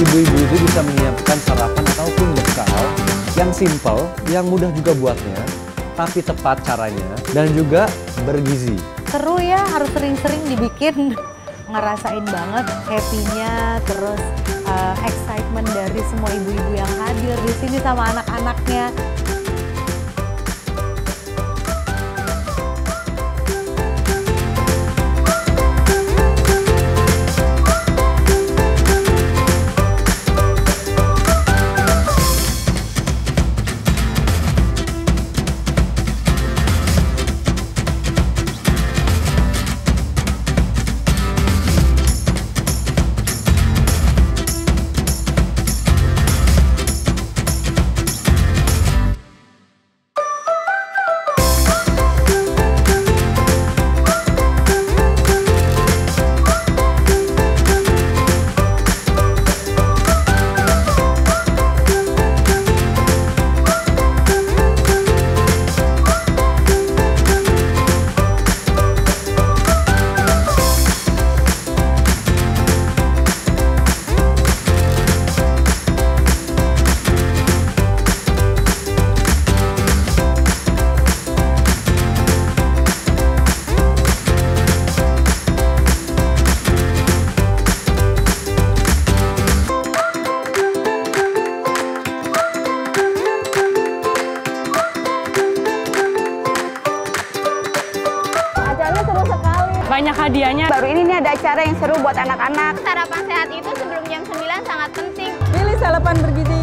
ibu-ibu itu bisa menyiapkan sarapan ataupun bekal yang simple, yang mudah juga buatnya, tapi tepat caranya dan juga bergizi. Seru ya, harus sering-sering dibikin. Ngerasain banget happy-nya, terus uh, excitement dari semua ibu-ibu yang hadir di sini sama anak-anaknya. Banyak hadiahnya. Baru ini nih ada acara yang seru buat anak-anak. Sarapan sehat itu sebelum jam 9 sangat penting. Pilih sarapan bergizi.